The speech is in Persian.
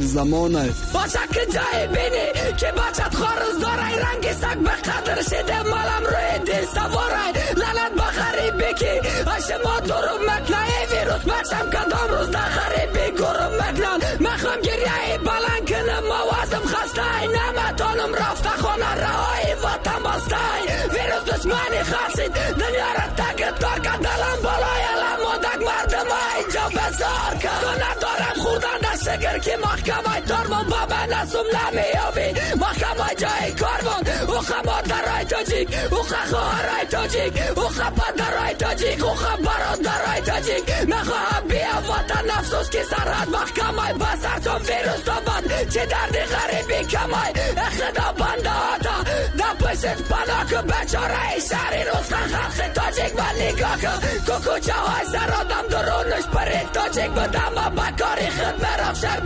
زمانه. باشه که جای بینی که بچت خارز داره رنگ سگ به قدر شده مالم روی دل سواره. لعنت به غریبی که ما دروب مکنه. ویروس بچم کدام روز در غریبی گروب مکنن. مخوام گریه بلند کنم موازم خسته نمتانم رفته خانه رهای وطن بسته ویروس دشمنی خرسید دنیا را تک تار دلم بالای علم مادک مردم اینجا بزار که. تو شگر که محکمه تارمون با من نسوم نمیابی محکمه جای کارمون او خما در رای تاجیک. او خواهر رای تاجیک. او خپا در رای تاجیک. او خبرات در رای تاجیک. نخواهم بیا وطن افسوس که سرحد محکمه بسر چون ویروس بد چه دردی غریبی کمای. اخدا بنده آتا. در پشت پناه که بچاره شهری روز خلق تاجیک. و نگاه که کوکو های سر درونش پرید تاجیک بدم و بکاری خود مرم شر